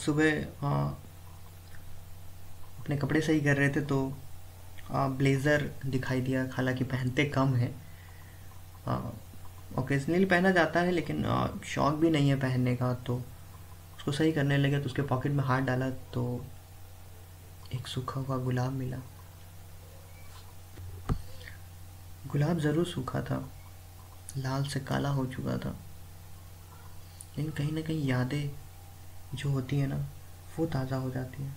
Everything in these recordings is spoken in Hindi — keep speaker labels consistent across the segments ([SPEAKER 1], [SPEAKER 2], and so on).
[SPEAKER 1] सुबह अपने कपड़े सही कर रहे थे तो ब्लेज़र दिखाई दिया। हालाँकि पहनते कम है। ओकेजनली पहना जाता है, लेकिन शौक भी नहीं है पहनने का। तो उसको सही करने लगे तो उसके पॉकेट में हाथ डाला तो एक सूखा हुआ गुलाब मिला। गुलाब ज़रूर सूखा था। लाल से काला हो चुका था। लेकिन कहीं ना कहीं यादें जो होती है ना, वो ताज़ा हो जाती है।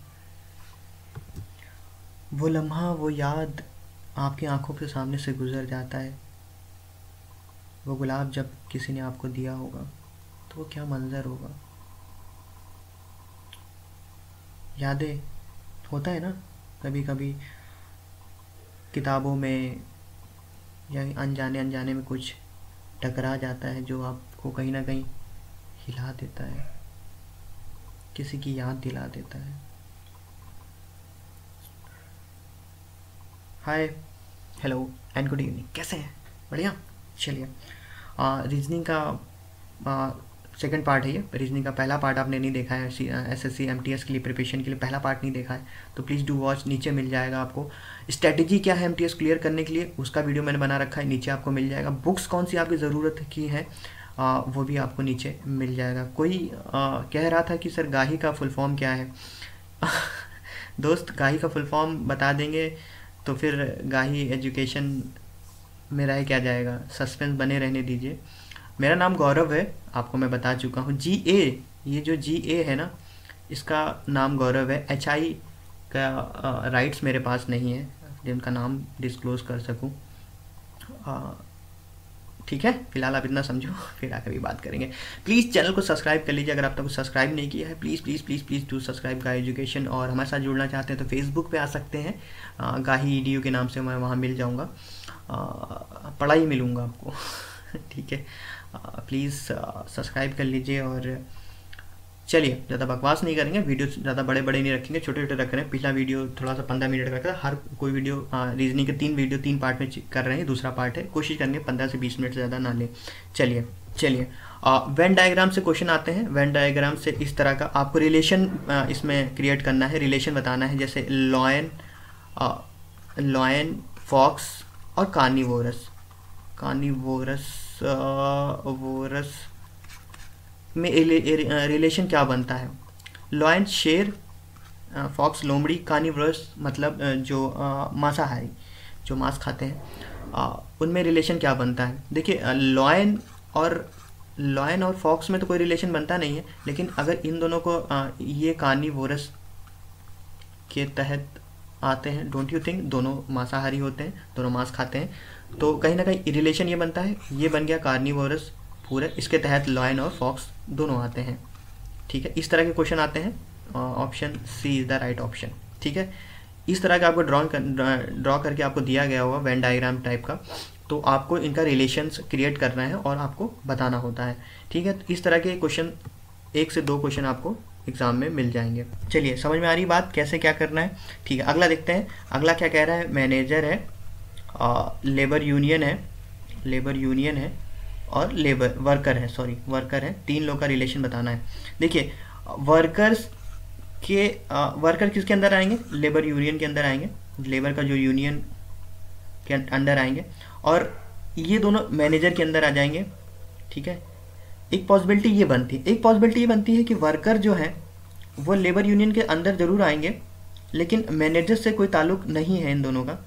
[SPEAKER 1] वो लम्हा, वो याद आपकी आँखों के सामने से गुज़र जाता है। वो गुलाब जब किसी ने आपको दिया होगा तो वो क्या मंज़र होगा? यादें होता है ना कभी कभी किताबों में या अनजाने अनजाने में कुछ टकरा जाता है, जो आपको कहीं ना कहीं हिला देता है। किसी की याद दिला देता है। Hi hello and good evening कैसे हैं? बढ़िया? चलिए। रीजनिंग का सेकंड पार्ट है ये। रीजनिंग का पहला पार्ट आपने नहीं देखा है। S S C M T S के लिए प्रिपरेशन के लिए पहला पार्ट नहीं देखा है। तो प्लीज़ डू वॉच नीचे मिल जाएगा आपको। स्ट्रैटेजी क्या है एम टी एस क्लियर करने के लिए? उसका वीडियो मैंने बना रखा है। नीचे आपको मिल जाएगा। बुक्स कौन सी आपकी ज़रूरत की है? आ, वो भी आपको नीचे मिल जाएगा। कोई आ, कह रहा था कि सर गाही का फुल फॉर्म क्या है? दोस्त गाही का फुल फॉर्म बता देंगे तो फिर गाही एजुकेशन में रह क्या जाएगा? सस्पेंस बने रहने दीजिए। मेरा नाम गौरव है आपको मैं बता चुका हूँ। जी ए ये जो जी ए है ना इसका नाम गौरव है। एच आई का राइट्स मेरे पास नहीं है। जिनका नाम डिस्क्लोज कर सकूँ। ठीक है? फ़िलहाल आप इतना समझो, फिर आकर भी बात करेंगे। प्लीज़ चैनल को सब्सक्राइब कर लीजिए, अगर आप तक सब्सक्राइब नहीं किया है please please please please to subscribe guy education और हमारे साथ जुड़ना चाहते हैं तो फेसबुक पे आ सकते हैं। गाही ई के नाम से मैं वहाँ मिल जाऊँगा। पढ़ाई मिलूँगा आपको। ठीक है? प्लीज़ सब्सक्राइब कर लीजिए और चलिए, ज़्यादा बकवास नहीं करेंगे, वीडियो ज़्यादा बड़े बड़े नहीं रखेंगे छोटे छोटे रख रहे हैं। पिछला वीडियो थोड़ा सा पंद्रह मिनट का रखा हर कोई वीडियो रीजनिंग के तीन वीडियो, तीन पार्ट में कर रहे हैं दूसरा पार्ट है। कोशिश करेंगे पंद्रह से बीस मिनट से ज़्यादा ना लें। चलिए चलिए वेन डायग्राम से क्वेश्चन आते हैं। वेन डायग्राम से इस तरह का आपको रिलेशन इसमें क्रिएट करना है रिलेशन बताना है, जैसे लॉयन लॉयन फॉक्स और कार्निवोरस कार्निवोरस वोरस में रिलेशन क्या बनता है? लॉयन शेर फॉक्स लोमड़ी कार्निवरस मतलब जो मांसाहारी, जो मांस खाते हैं उनमें रिलेशन क्या बनता है? देखिए लॉयन और लॉयन और फॉक्स में तो कोई रिलेशन बनता नहीं है, लेकिन अगर इन दोनों को ये कार्निवोरस के तहत आते हैं डोंट यू थिंक दोनों मांसाहारी होते हैं, दोनों मांस खाते हैं तो कहीं ना कहीं रिलेशन ये बनता है। ये बन गया कार्निवोरस पूरे, इसके तहत लॉयन और फॉक्स दोनों आते हैं। ठीक है? इस तरह के क्वेश्चन आते हैं। Option C is the right option ठीक है? इस तरह का आपको ड्रॉ कर ड्रॉ करके आपको दिया गया होगा वेन डायग्राम टाइप का। तो आपको इनका रिलेशंस क्रिएट करना है और आपको बताना होता है। ठीक है? तो इस तरह के क्वेश्चन एक से दो क्वेश्चन आपको एग्ज़ाम में मिल जाएँगे। चलिए, समझ में आ रही बात? कैसे क्या करना है? ठीक है, अगला देखते हैं। अगला क्या कह रहा है? मैनेजर है। लेबर यूनियन है। लेबर यूनियन है। और लेबर वर्कर है सॉरी वर्कर है। तीन लोग का रिलेशन बताना है। देखिए वर्कर्स के आ, वर्कर किसके अंदर आएँगे? लेबर यूनियन के अंदर आएँगे। लेबर का जो यूनियन के अंदर आएँगे। और ये दोनों मैनेजर के अंदर आ जाएँगे। ठीक है? एक पॉसिबिलिटी ये बनती है एक पॉसिबिलिटी ये बनती है कि वर्कर जो है वो लेबर यूनियन के अंदर ज़रूर आएँगे लेकिन मैनेजर से कोई ताल्लुक नहीं है इन दोनों का।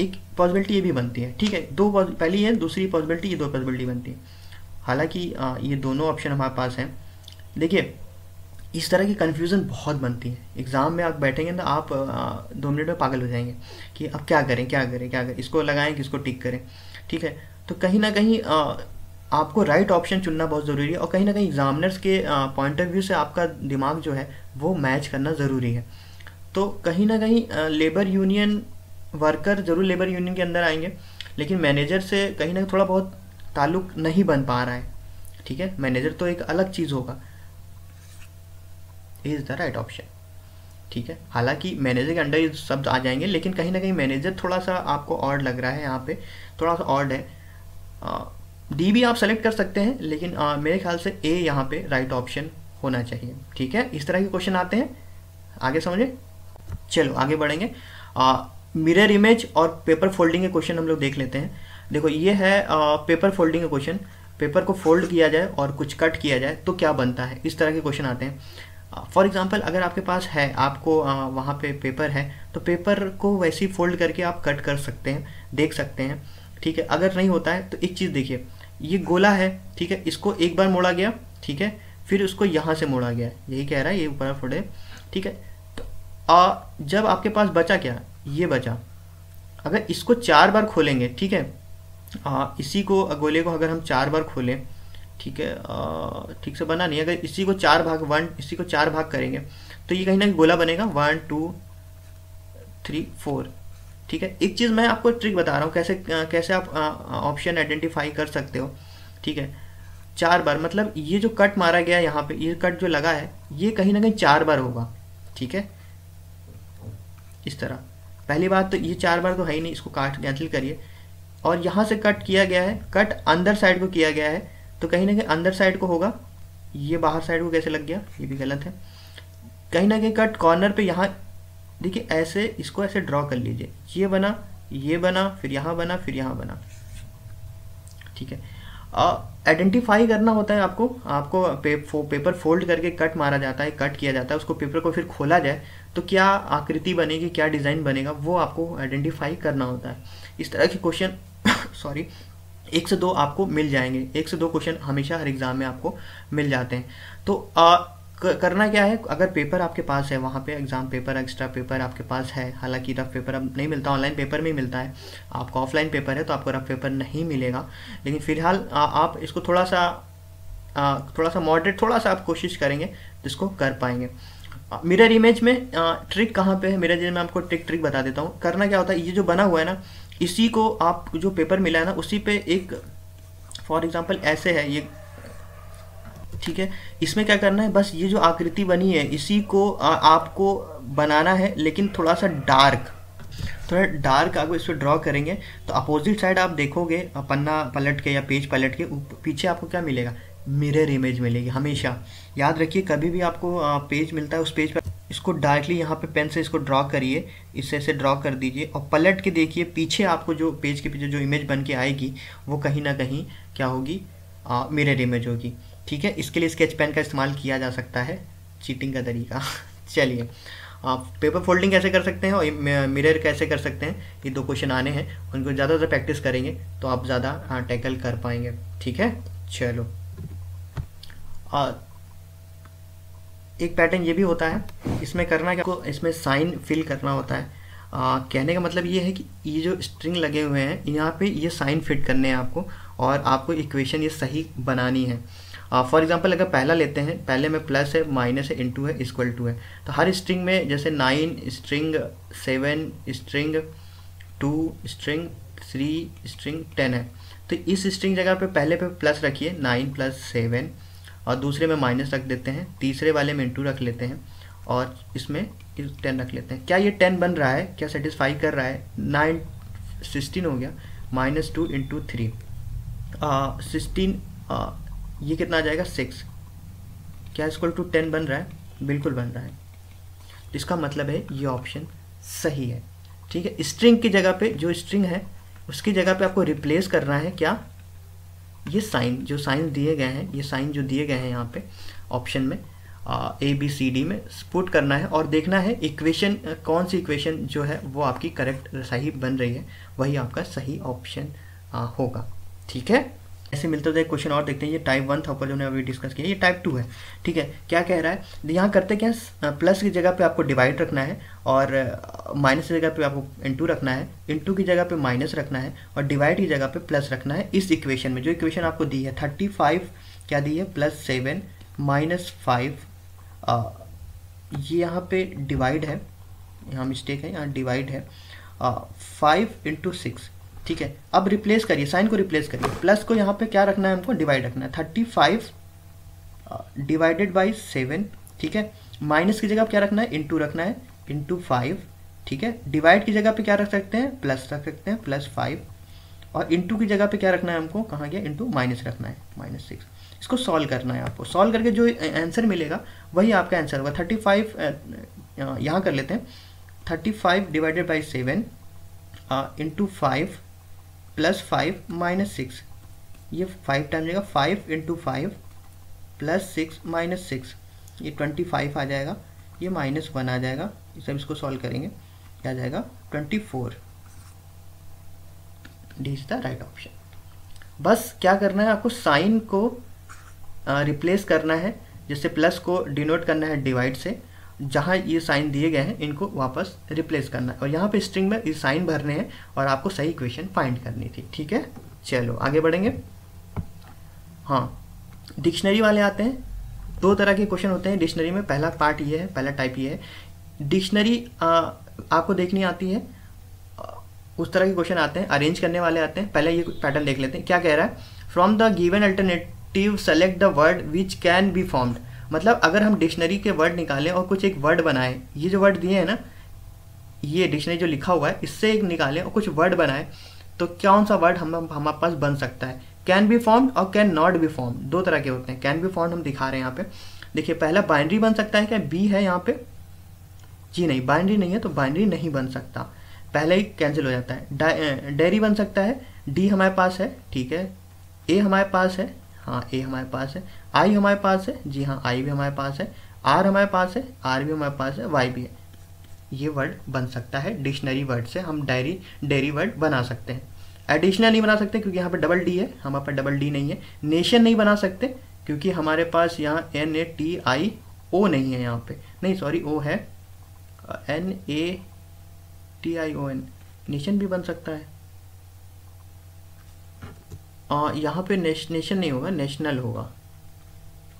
[SPEAKER 1] एक पॉसिबिलिटी ये भी बनती है, ठीक है? दो पहली है, दूसरी पॉसिबिलिटी ये दो पॉसिबिलिटी बनती है। हालाँकि ये दोनों ऑप्शन हमारे पास हैं। देखिए, इस तरह की कन्फ्यूज़न बहुत बनती है। एग्ज़ाम में आप बैठेंगे ना, आप दो मिनट में पागल हो जाएँगे कि अब क्या करें क्या करें क्या करें? इसको लगाएँ कि इसको टिक करें? ठीक है? तो कहीं ना कहीं आपको राइट ऑप्शन चुनना बहुत ज़रूरी है और कहीं ना कहीं एग्जामिनर्स के पॉइंट ऑफ़ व्यू से आपका दिमाग जो है, वो मैच करना ज़रूरी है। तो कहीं ना कहीं लेबर यूनियन वर्कर ज़रूर लेबर यूनियन के अंदर आएँगे लेकिन मैनेजर से कहीं ना कहीं थोड़ा बहुत ताल्लुक नहीं बन पा रहा है ठीक है? मैनेजर तो एक अलग चीज़ होगा। इज़ द राइट ऑप्शन ठीक है? हालाँकि मैनेजर के अंडर ये शब्द आ जाएँगे लेकिन कहीं ना कहीं मैनेजर थोड़ा सा आपको ऑड लग रहा है यहाँ पे थोड़ा सा ऑड है। डी भी आप सेलेक्ट कर सकते हैं लेकिन आ, मेरे ख्याल से ए यहाँ पे राइट ऑप्शन होना चाहिए ठीक है? इस तरह के क्वेश्चन आते हैं। आगे समझे? चलो आगे बढ़ेंगे। मिरर इमेज और पेपर फोल्डिंग के क्वेश्चन हम लोग देख लेते हैं। देखो ये है आ, पेपर फोल्डिंग का क्वेश्चन पेपर को फोल्ड किया जाए और कुछ कट किया जाए तो क्या बनता है? इस तरह के क्वेश्चन आते हैं। फॉर एग्ज़ाम्पल अगर आपके पास है आपको वहाँ पे पेपर है तो पेपर को वैसे ही फोल्ड करके आप कट कर सकते हैं देख सकते हैं। ठीक है? अगर नहीं होता है तो एक चीज़ देखिए। ये गोला है ठीक है? इसको एक बार मोड़ा गया ठीक है? फिर उसको यहाँ से मोड़ा गया। यही कह रहा है ये ऊपर फोड़े ठीक है? तो आ, जब आपके पास बचा क्या? ये बचा। अगर इसको चार बार खोलेंगे ठीक है? आ, इसी को गोले को अगर हम चार बार खोलें ठीक है ठीक से बना नहीं अगर इसी को चार भाग वन इसी को चार भाग करेंगे तो ये कहीं ना कहीं गोला बनेगा। वन टू थ्री फोर ठीक है? एक चीज़ मैं आपको ट्रिक बता रहा हूँ कैसे कैसे आप ऑप्शन आइडेंटिफाई कर सकते हो ठीक है? चार बार मतलब ये जो कट मारा गया यहाँ पे ये कट जो लगा है ये कहीं ना कहीं चार बार होगा ठीक है? इस तरह। पहली बात तो ये चार बार तो है ही नहीं, इसको काट कैंसिल करिए। और यहाँ से कट किया गया है कट अंदर साइड को किया गया है तो कहीं ना कहीं अंदर साइड को होगा। ये बाहर साइड को कैसे लग गया? ये भी गलत है। कहीं ना कहीं कट कॉर्नर पे यहाँ, देखिए ऐसे, इसको ऐसे ड्रॉ कर लीजिए। ये बना ये बना, फिर यहाँ बना, फिर यहाँ बना। ठीक है? आइडेंटिफाई करना होता है आपको। आपको पे, फो, पेपर फोल्ड करके कट मारा जाता है कट किया जाता है उसको पेपर को फिर खोला जाए तो क्या आकृति बनेगी क्या डिज़ाइन बनेगा वो आपको आइडेंटिफाई करना होता है। इस तरह के क्वेश्चन सॉरी एक से दो आपको मिल जाएँगे। एक से दो क्वेश्चन हमेशा हर एग्ज़ाम में आपको मिल जाते हैं। तो आ, करना क्या है? अगर पेपर आपके पास है वहाँ पे एग्ज़ाम पेपर एक्स्ट्रा पेपर आपके पास है हालाँकि रफ पेपर अब नहीं मिलता ऑनलाइन पेपर में मिलता है। आपका ऑफलाइन पेपर है तो आपको रफ पेपर नहीं मिलेगा। लेकिन फ़िलहाल आप इसको थोड़ा सा आ, थोड़ा सा मॉडरेट थोड़ा सा आप कोशिश करेंगे जिसको कर पाएँगे। मिरर इमेज में ट्रिक कहाँ पे है? मिरर इमेज में आपको ट्रिक ट्रिक बता देता हूँ। करना क्या होता है? ये जो बना हुआ है ना इसी को आप जो पेपर मिला है ना उसी पे एक फॉर एग्ज़ाम्पल ऐसे है ये ठीक है? इसमें क्या करना है? बस ये जो आकृति बनी है इसी को आ, आपको बनाना है लेकिन थोड़ा सा डार्क। थोड़ा डार्क आप इस पर ड्रॉ करेंगे। तो अपोजिट साइड आप देखोगे पन्ना पलट के या पेज पलट के पीछे आपको क्या मिलेगा? मिरर इमेज मिलेगी हमेशा। याद रखिए कभी भी आपको पेज मिलता है उस पेज पर इसको डायरेक्टली यहाँ पे पेन से इसको ड्रॉ करिए इससे ऐसे ड्रॉ कर दीजिए और पलट के देखिए पीछे आपको जो पेज के पीछे जो इमेज बन के आएगी वो कहीं ना कहीं क्या होगी? मिरर इमेज होगी। ठीक है? इसके लिए स्केच पेन का इस्तेमाल किया जा सकता है। चीटिंग का तरीका। चलिए आप पेपर फोल्डिंग कैसे कर सकते हैं और मिरर कैसे कर सकते हैं? ये दो क्वेश्चन आने हैं। उनको ज़्यादा से प्रैक्टिस करेंगे तो आप ज़्यादा टैकल कर पाएँगे। ठीक है? चलो। आ, एक पैटर्न ये भी होता है। इसमें करना क्या? आपको इसमें साइन फिल करना होता है। आ, कहने का मतलब ये है कि ये जो स्ट्रिंग लगे हुए हैं यहाँ पे ये साइन फिट करने हैं आपको और आपको इक्वेशन ये सही बनानी है। फॉर एग्जांपल अगर पहला लेते हैं, पहले में प्लस है माइनस है इनटू है इक्वल टू है। तो हर स्ट्रिंग में जैसे nine string seven string two string three string ten है। तो इस स्ट्रिंग जगह पे पहले पे प्लस रखिए नाइन प्लस सेवन और दूसरे में माइनस रख देते हैं। तीसरे वाले में इंटू रख लेते हैं, और इसमें टेन रख लेते हैं। क्या ये टेन बन रहा है? क्या सेटिस्फाई कर रहा है? नाइन सिक्सटीन हो गया minus two into three sixteen ये कितना आ जाएगा? सिक्स क्या इक्वल टू टेन बन रहा है? बिल्कुल बन रहा है। तो इसका मतलब है ये ऑप्शन सही है। ठीक है? स्ट्रिंग की जगह पे जो स्ट्रिंग है, उसकी जगह पे आपको रिप्लेस करना है क्या? ये साइन जो साइन दिए गए हैं, ये साइन जो दिए गए हैं यहाँ पे ऑप्शन में ए बी सी डी में पुट करना है और देखना है इक्वेशन कौन सी इक्वेशन जो है वो आपकी करेक्ट सही बन रही है। वही आपका सही ऑप्शन होगा। ठीक है? ऐसे मिलते हुए क्वेश्चन और देखते हैं। ये टाइप वन था, ऊपर जो अभी डिस्कस किया, ये टाइप टू है। ठीक है, क्या कह रहा है? यहाँ करते क्या प्लस की जगह पे आपको डिवाइड रखना है और माइनस की जगह पे आपको इंटू रखना है इंटू की जगह पे माइनस रखना है और डिवाइड की जगह पे प्लस रखना है इस इक्वेशन में। जो इक्वेशन आपको दी है थर्टी फाइव क्या दी है? प्लस सेवन माइनस फाइव ये यहाँ पे डिवाइड है। यहाँ मिस्टेक है, यहाँ डिवाइड है। फाइव इंटू सिक्स ठीक है? अब रिप्लेस करिए साइन को रिप्लेस करिए। प्लस को यहाँ पे क्या रखना है हमको? डिवाइड रखना है। Thirty five divided by seven ठीक है? माइनस की जगह क्या रखना है? इंटू रखना है। इंटू फाइव ठीक है? डिवाइड की जगह पे क्या रख सकते हैं? प्लस रख सकते हैं प्लस फाइव और इंटू की जगह पे क्या रखना है हमको? कहाँ गया? इंटू माइनस रखना है माइनस सिक्स इसको सॉल्व करना है आपको। सॉल्व करके जो आंसर मिलेगा, वही आपका आंसर होगा। थर्टी फाइव यहाँ कर लेते हैं। Thirty five divided by seven into five plus five minus six ये फाइव टाइम जाएगा five into five plus six minus six ये ट्वेंटी फाइव आ जाएगा. ये माइनस वन आ जाएगा. सब इसको सॉल्व करेंगे. क्या आ जाएगा? Twenty four D is the right option बस क्या करना है? आपको साइन को रिप्लेस करना है जैसे प्लस को डिनोट करना है डिवाइड से. जहाँ ये साइन दिए गए हैं, इनको वापस रिप्लेस करना है। और यहाँ पे स्ट्रिंग में ये साइन भरने हैं और आपको सही इक्वेशन फाइंड करनी थी, ठीक है? चलो, आगे बढ़ेंगे। हाँ डिक्शनरी वाले आते हैं। दो तरह के क्वेश्चन होते हैं डिक्शनरी में। पहला पार्ट ये है, पहला टाइप ये है। डिक्शनरी आपको देखनी आती है। उस तरह के क्वेश्चन आते हैं अरेंज करने वाले आते हैं। पहले ये पैटर्न देख लेते हैं। क्या कह रहा है? From the given alternative select the word which can be formed मतलब अगर हम डिक्शनरी के वर्ड निकालें और कुछ एक वर्ड बनाएँ, ये जो वर्ड दिए हैं ना, ये डिक्शनरी जो लिखा हुआ है, इससे एक निकालें और कुछ वर्ड बनाए तो कौन सा वर्ड हम हमारे पास बन सकता है? कैन बी फॉर्म और कैन नॉट बी फॉर्म दो तरह के होते हैं। कैन बी फॉर्म हम दिखा रहे हैं यहाँ पे। देखिए, पहला बाइंड्री बन सकता है क्या? बी है यहाँ पे। जी नहीं बाइंड्री नहीं है तो बाइंड्री नहीं बन सकता। पहले ही कैंसिल हो जाता है। डेयरी बन सकता है। डी हमारे पास है, ठीक है। ए हमारे पास है। हाँ ए हमारे पास है। आई हमारे पास है जी हाँ आई भी हमारे पास है आर हमारे पास है आर भी हमारे पास है वाई भी है। ये वर्ड बन सकता है डिक्शनरी वर्ड से हम डायरी डेयरी वर्ड बना सकते हैं। एडिशनल नहीं बना सकते क्योंकि यहाँ पे डबल डी है हमारे पास डबल डी नहीं है। नेशन नहीं बना सकते क्योंकि हमारे पास यहाँ एन ए टी आई ओ नहीं है यहाँ पे। नहीं सॉरी ओ है N A T I O N nation भी बन सकता है। यहाँ पे नेश, नेशन नहीं होगा नेशनल होगा।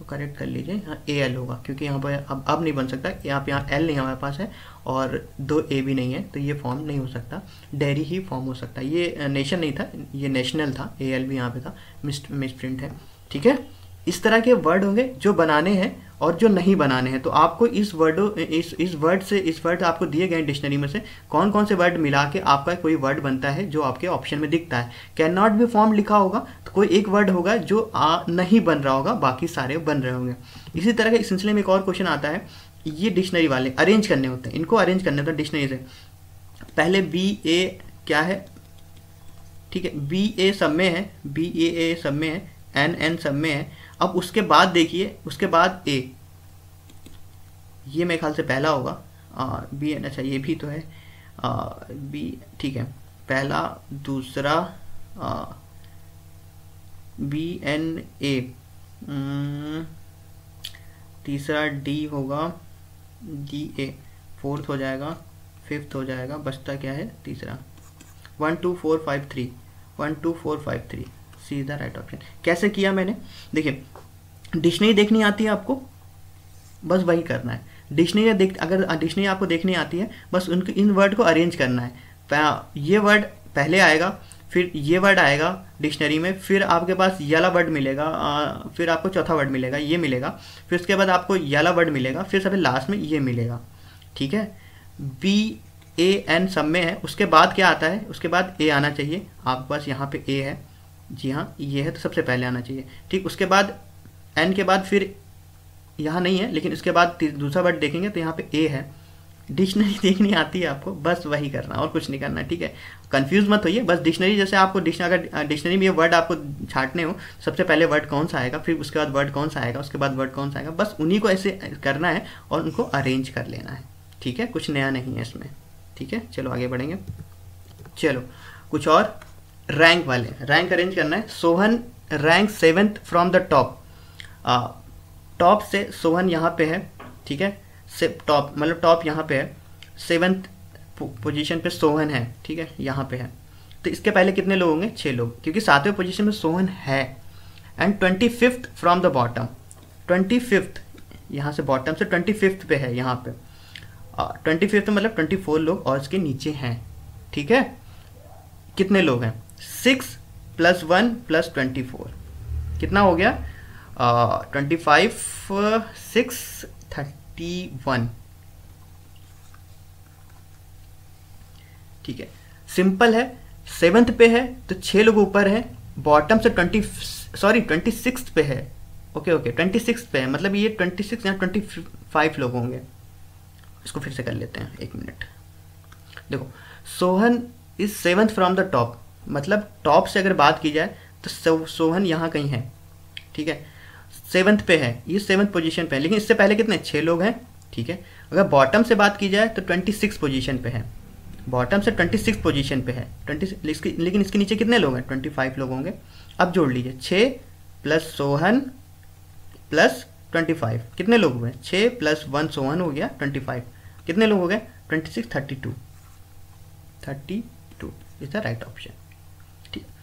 [SPEAKER 1] तो करेक्ट कर लीजिए। यहाँ ए एल होगा, क्योंकि यहाँ पर अब अब नहीं बन सकता। यहाँ यहाँ एल नहीं हमारे पास है और दो ए भी नहीं है तो ये फॉर्म नहीं हो सकता। डेरी ही फॉर्म हो सकता ये नेशन नहीं था, ये नेशनल था। ए एल भी यहाँ पे था। मिस मिस प्रिंट है। ठीक है? इस तरह के वर्ड होंगे जो बनाने हैं और जो नहीं बनाने हैं तो आपको इस वर्डो इस इस वर्ड से इस वर्ड आपको दिए गए डिक्शनरी में से कौन कौन से वर्ड मिला के आपका कोई वर्ड बनता है जो आपके ऑप्शन में दिखता है। कैन नॉट बी फॉर्म लिखा होगा तो कोई एक वर्ड होगा जो आ, नहीं बन रहा होगा बाकी सारे बन रहे होंगे। इसी तरह के इस सिलसिले में एक और क्वेश्चन आता है ये डिक्शनरी वाले अरेंज करने होते हैं। इनको अरेंज करने होते डिक्शनरी से। पहले बी ए क्या है? ठीक है बी ए सब में है बी ए ए सब में है एन एन सब में है। अब उसके बाद देखिए, उसके बाद ए ये मेरे ख्याल से पहला होगा। बी एन अच्छा ये भी तो है। बी ठीक है। पहला, दूसरा बी एन ए तीसरा डी होगा। डी ए फोर्थ हो जाएगा। फिफ्थ हो जाएगा। बचता क्या है? तीसरा। One two four five three one two four five three C the right option कैसे किया मैंने? देखिए डिक्शनरी देखनी आती है आपको, बस वही करना है। डिक्शनरी देख, अगर डिक्शनरी आपको देखनी आती है, बस उनके, इन वर्ड को अरेंज करना है। ये वर्ड पहले आएगा, फिर ये वर्ड आएगा डिक्शनरी में, फिर आपके पास याला वर्ड मिलेगा फिर आपको चौथा वर्ड मिलेगा, ये मिलेगा, फिर उसके बाद आपको याला वर्ड मिलेगा, फिर सबसे लास्ट में ये मिलेगा। ठीक है? बी ए एन सब में है। उसके बाद क्या आता है? उसके बाद ए आना चाहिए। आपके पास यहाँ पे ए है। जी हाँ ये है तो सबसे पहले आना चाहिए। ठीक, उसके बाद एन के बाद फिर यहाँ नहीं है, लेकिन इसके बाद दूसरा वर्ड देखेंगे तो यहाँ पे ए है। डिक्शनरी देखनी आती है आपको, बस वही करना और कुछ नहीं करना, ठीक है? कंफ्यूज मत होइए, बस डिक्शनरी जैसे आपको अगर डिक्शनरी में ये वर्ड आपको छाटने हो, सबसे पहले वर्ड कौन सा आएगा, फिर उसके बाद वर्ड कौन सा आएगा, उसके बाद वर्ड कौन सा आएगा, बस उन्हीं को ऐसे करना है और उनको अरेंज कर लेना है, ठीक है? कुछ नया नहीं है इसमें, ठीक है? चलो आगे बढ़ेंगे। चलो, कुछ और रैंक वाले रैंक अरेंज करना है। Sohan rank seventh from the top top से सोहन यहाँ पे है, ठीक है? से टॉप मतलब टॉप यहाँ पे है सेवेंथ पोजीशन पे सोहन है, ठीक है? यहाँ पे है। तो इसके पहले कितने लोग होंगे? छः लोग, क्योंकि सातवें पोजीशन में सोहन है। And twenty fifth from the bottom twenty fifth यहाँ से बॉटम से ट्वेंटी फिफ्थ पे है यहाँ पे। ट्वेंटी फिफ्थ मतलब ट्वेंटी फोर लोग और इसके नीचे हैं, ठीक है? कितने लोग हैं? Six plus one plus twenty four कितना हो गया? Twenty five, six, thirty one. ठीक है। सिंपल है सेवन्थ पे है तो छः लोग ऊपर है। बॉटम से ट्वेंटी, सॉरी, ट्वेंटी सिक्स पे है। ओके ओके, ट्वेंटी सिक्स पे है। मतलब ये ट्वेंटी सिक्स या ट्वेंटी फाइव लोग होंगे। इसको फिर से कर लेते हैं, एक मिनट। देखो, Sohan is seventh from the top. मतलब टॉप से अगर बात की जाए तो सोहन यहाँ कहीं है। ठीक है सेवन्थ पे है। ये सेवन्थ पोजीशन पे है। लेकिन इससे पहले कितने? छः लोग हैं। ठीक है? अगर बॉटम से बात की जाए तो ट्वेंटी सिक्स पोजिशन पे है। बॉटम से ट्वेंटी सिक्स पोजिशन पे है। ट्वेंटी लेकिन इसके नीचे कितने लोग हैं? ट्वेंटी फाइव लोग होंगे। अब जोड़ लीजिए। छः plus Sohan plus twenty five कितने लोग हुए? छः प्लस वन सोहन हो गया ट्वेंटी फाइव कितने लोग हो गए? Twenty six thirty two thirty two is the right option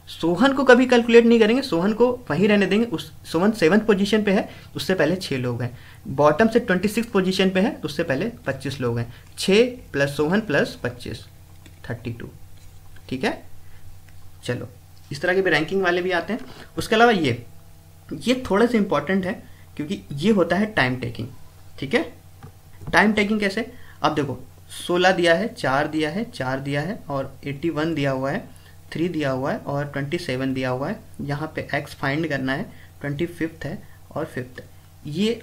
[SPEAKER 1] Sohan को कभी कैलकुलेट नहीं करेंगे, सोहन को वहीं रहने देंगे। उस, सोहन सेवन्थ पोजीशन पे है, उससे पहले छः लोग हैं। बॉटम से ट्वेंटी सिक्स पोजिशन पे है, उससे पहले पच्चीस लोग हैं। छः प्लस सोहन प्लस पच्चीस थर्टी टू ठीक है? चलो, इस तरह के भी रैंकिंग वाले भी आते हैं। उसके अलावा ये ये थोड़े से इंपॉर्टेंट है, क्योंकि ये होता है टाइम टेकिंग ठीक है? टाइम टेकिंग कैसे? अब देखो, सोलह दिया है, चार दिया है, चार दिया है, और एट्टी वन दिया हुआ है। थ्री दिया हुआ है और ट्वेंटी सेवन दिया हुआ है। यहाँ पे एक्स फाइंड करना है। ट्वेंटी फिफ्थ है और फिफ्थ ये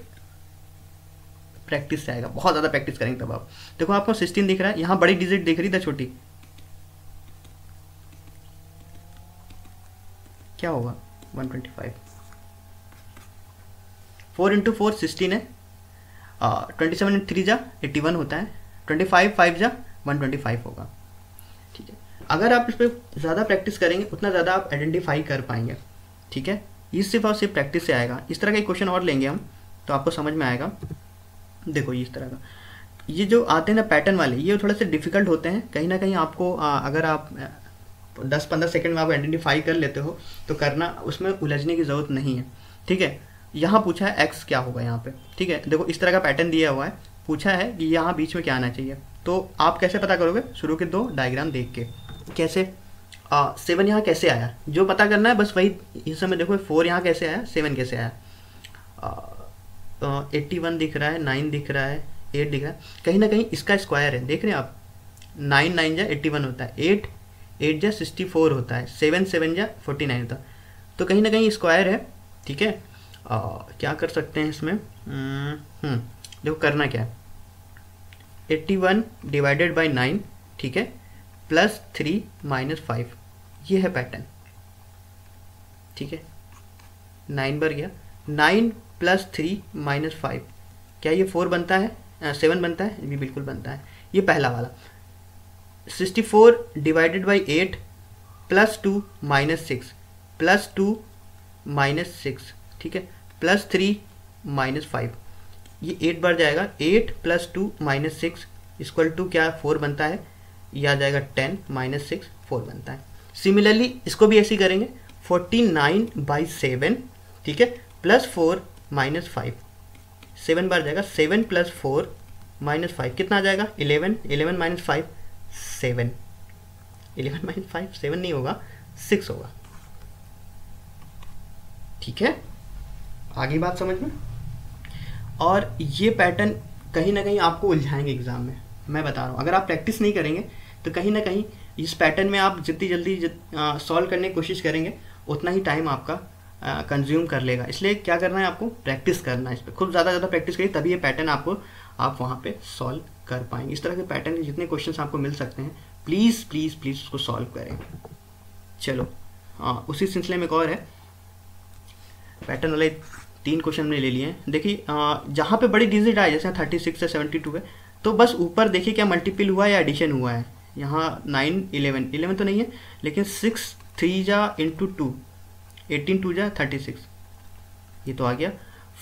[SPEAKER 1] प्रैक्टिस से आएगा। बहुत ज़्यादा प्रैक्टिस करेंगे तब आप। देखो, आपको सिक्सटीन दिख रहा है। यहाँ बड़ी डिजिट दिख रही था छोटी। क्या होगा? One twenty five. Four into four sixteen है। ट्वेंटी सेवन थ्री जा, एट्टी वन होता है। ट्वेंटी फाइव फाइव जा, वन ट्वेंटी फाइव होगा। अगर आप इस पर ज़्यादा प्रैक्टिस करेंगे उतना ज़्यादा आप आइडेंटिफाई कर पाएँगे। ठीक है? ये सिर्फ़ और सिर्फ़ प्रैक्टिस से आएगा। इस तरह के क्वेश्चन और लेंगे हम तो आपको समझ में आएगा। देखो इस तरह का। ये जो आते हैं ना पैटर्न वाले ये थोड़े से डिफ़िकल्ट होते हैं। कहीं ना कहीं आपको आ, अगर आप दस पंद्रह सेकंड में आप आइडेंटिफाई कर लेते हो तो करना उसमें उलझने की ज़रूरत नहीं है। ठीक है? यहाँ पूछा है एक्स क्या होगा यहाँ पे। ठीक है? देखो इस तरह का पैटर्न दिया हुआ है। पूछा है कि यहाँ बीच में क्या आना चाहिए। तो आप कैसे पता करोगे? शुरू के दो डायग्राम देख के। कैसे? सेवन यहाँ कैसे आया? जो पता करना है बस वही इस समय देखो फोर यहाँ कैसे आया? सेवन कैसे आया? एट्टी वन दिख रहा है नाइन दिख रहा है एट दिख रहा है। कहीं ना कहीं इसका स्क्वायर है देख रहे हैं आप? नाइन नाइन जा एट्टी वन होता है एट एट जा सिक्सटी फोर होता है सेवन सेवन जा फोर्टी नाइन होता है। तो कहीं ना कहीं स्क्वायर है ठीक है? क्या कर सकते हैं इसमें? हम्म, हम्म, देखो करना क्या है। Eighty one divided by nine ठीक है? प्लस थ्री माइनस फाइव ये है पैटर्न ठीक है? नाइन बर गया. Nine plus three minus five क्या ये फोर बनता है? सेवन बनता है? भी बिल्कुल बनता है. ये पहला वाला. Sixty four divided by eight plus two minus six plus two minus six ठीक है? प्लस थ्री माइनस फाइव ये एट बार जाएगा. Eight plus two minus six equal to क्या? फोर बनता है. ये आ जाएगा टेन माइनस सिक्स, फोर बनता है। सिमिलरली इसको भी ऐसे करेंगे, फोर्टी नाइन बाई सेवन, ठीक है, plus four minus five. Seven बार जाएगा, seven plus four minus five, कितना आ जाएगा? Eleven eleven minus five, seven. Eleven minus five, seven नहीं होगा, सिक्स होगा। ठीक है? आगे बात समझ में? और ये पैटर्न कहीं ना कहीं आपको उलझाएँगे एग्ज़ाम में। मैं बता रहा हूँ, अगर आप प्रैक्टिस नहीं करेंगे तो कहीं ना कहीं इस पैटर्न में आप जितनी जल्दी सॉल्व करने की कोशिश करेंगे, उतना ही टाइम आपका कंज्यूम कर लेगा। इसलिए क्या करना है आपको? प्रैक्टिस करना है इस पर खूब ज़्यादा ज़्यादा प्रैक्टिस करिए, तभी ये पैटर्न आपको, आप वहाँ पे सॉल्व कर पाएँगे। इस तरह के पैटर्न के जितने क्वेश्चन आपको मिल सकते हैं प्लीज़ प्लीज़ प्लीज़ उसको सॉल्व करें। चलो हाँ उसी सिलसिले में एक और है। पैटर्न वाले तीन क्वेश्चन हमने ले लिए हैं। देखिए जहाँ पे बड़ी डिजिट आए, जैसे थर्टी सिक्स से सेवेंटी टू है तो बस ऊपर देखिए क्या मल्टीपल हुआ है या एडिशन हुआ है। यहाँ नाइन इलेवन इलेवन तो नहीं है, लेकिन सिक्स थ्री जा इंटू टू एटीन टू जा थर्टी सिक्स ये तो आ गया।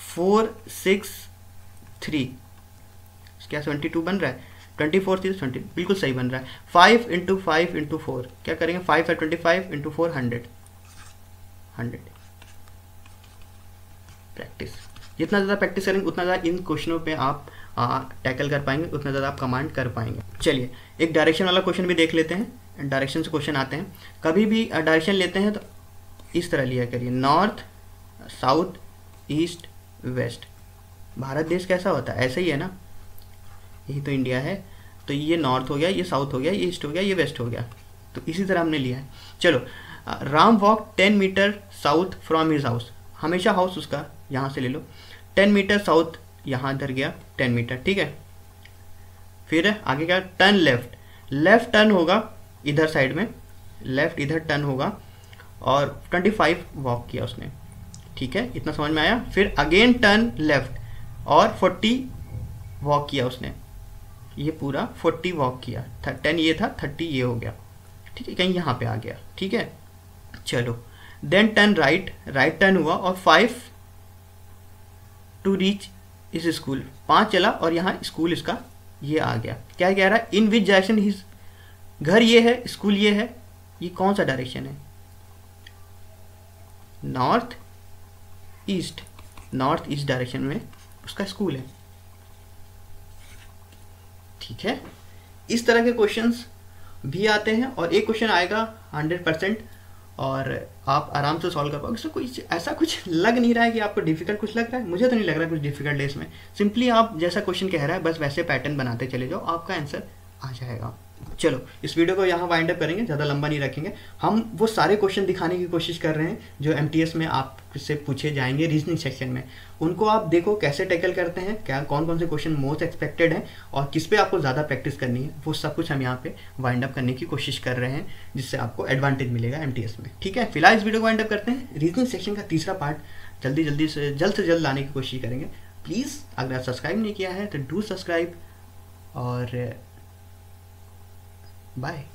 [SPEAKER 1] फोर सिक्स थ्री क्या सेवेंटी टू बन रहा है। ट्वेंटी फोर थी ट्वेंटी बिल्कुल सही बन रहा है। Five into five into four क्या करेंगे? फाइव है twenty five into four hundred hundred practice जितना ज़्यादा प्रैक्टिस करेंगे, उतना ज़्यादा इन क्वेश्चनों पे आप टैकल कर पाएँगे, उतना ज़्यादा आप कमांड कर पाएँगे। चलिए, एक डायरेक्शन वाला क्वेश्चन भी देख लेते हैं। डायरेक्शन से क्वेश्चन आते हैं। कभी भी डायरेक्शन लेते हैं तो इस तरह लिया करिए। North south east west Bharat देश कैसा होता है? ऐसा ही है ना? यही तो इंडिया है। तो ये नॉर्थ हो गया, ये साउथ हो गया, ये ईस्ट हो गया, ये वेस्ट हो गया। तो इसी तरह हमने लिया है। चलो Ram walk ten metre south from his house हमेशा हाउस उसका यहाँ से ले लो। टेन मीटर साउथ यहाँ इधर गया। टेन मीटर, ठीक है? फिर आगे क्या टर्न लेफ़्ट लेफ़्ट टर्न होगा इधर साइड में। लेफ़्ट इधर टर्न होगा और ट्वेंटी फाइव वॉक किया उसने। ठीक है? इतना समझ में आया? फिर अगेन टर्न लेफ़्ट और फोर्टी वॉक किया उसने। ये पूरा फोर्टी वॉक किया। टेन ये था थर्टी ये हो गया। ठीक है? कहीं यहाँ पे आ गया। ठीक है? चलो। Then turn right right turn हुआ और फाइव टू रीच इस स्कूल। पाँच चला और यहाँ स्कूल इसका ये आ गया। क्या कह रहा है? इन विच डायरेक्शन हिज घर ये है, स्कूल ये है, ये कौन सा डायरेक्शन है? North east north east direction में उसका स्कूल है। ठीक है? इस तरह के क्वेश्चंस भी आते हैं और एक क्वेश्चन आएगा हंड्रेड परसेंट और आप आराम से सॉल्व कर पाओगे। इसमें कोई ऐसा कुछ लग नहीं रहा है कि आपको डिफ़िकल्ट कुछ लग रहा है। मुझे तो नहीं लग रहा कुछ डिफ़िकल्ट है इसमें सिंपली आप जैसा क्वेश्चन कह रहा है, बस वैसे पैटर्न बनाते चले जाओ, आपका आंसर आ जाएगा। चलो, इस वीडियो को यहाँ वाइंड अप करेंगे, ज़्यादा लंबा नहीं रखेंगे। हम वो सारे क्वेश्चन दिखाने की कोशिश कर रहे हैं, जो एमटीएस में आपसे पूछे जाएँगे रीजनिंग सेक्शन में। उनको आप देखो कैसे टैकल करते हैं, क्या कौन कौन से क्वेश्चन मोस्ट एक्सपेक्टेड हैं, और किस पे आपको ज़्यादा प्रैक्टिस करनी है, वो सब कुछ हम यहाँ पे वाइंड अप करने की कोशिश कर रहे हैं, जिससे आपको एडवांटेज मिलेगा एमटीएस में। ठीक है? फ़िलहाल इस वीडियो को वाइंड अप करते हैं। रीजनिंग सेक्शन का तीसरा पार्ट जल्दी जल्दी से, जल्द से जल्द लाने की कोशिश करेंगे। प्लीज़ अगर आप सब्सक्राइब नहीं किया है तो डू सब्सक्राइब और Bye.